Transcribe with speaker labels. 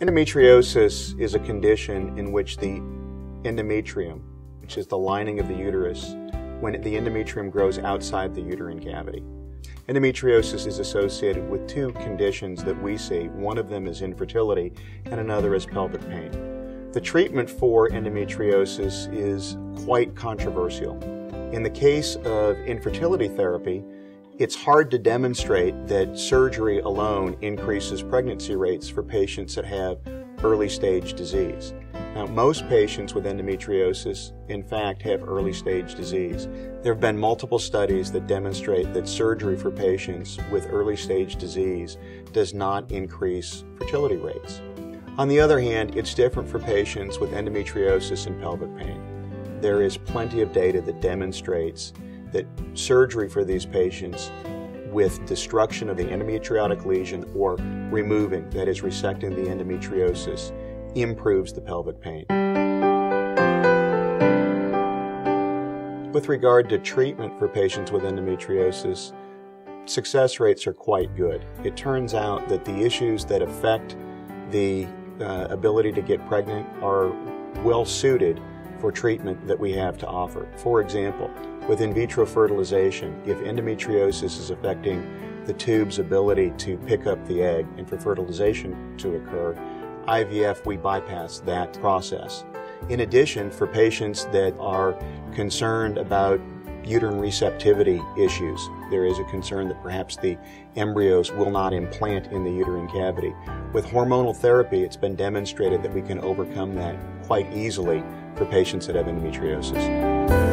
Speaker 1: Endometriosis is a condition in which the endometrium, which is the lining of the uterus, when the endometrium grows outside the uterine cavity. Endometriosis is associated with two conditions that we see. One of them is infertility, and another is pelvic pain. The treatment for endometriosis is quite controversial. In the case of infertility therapy, it's hard to demonstrate that surgery alone increases pregnancy rates for patients that have early stage disease. Now, most patients with endometriosis, in fact, have early stage disease. There have been multiple studies that demonstrate that surgery for patients with early stage disease does not increase fertility rates. On the other hand, it's different for patients with endometriosis and pelvic pain. There is plenty of data that demonstrates that surgery for these patients with destruction of the endometriotic lesion or removing, that is, resecting the endometriosis, improves the pelvic pain. With regard to treatment for patients with endometriosis, success rates are quite good. It turns out that the issues that affect the uh, ability to get pregnant are well suited for treatment that we have to offer. For example, with in vitro fertilization, if endometriosis is affecting the tube's ability to pick up the egg and for fertilization to occur, IVF, we bypass that process. In addition, for patients that are concerned about uterine receptivity issues, there is a concern that perhaps the embryos will not implant in the uterine cavity. With hormonal therapy, it's been demonstrated that we can overcome that quite easily for patients that have endometriosis.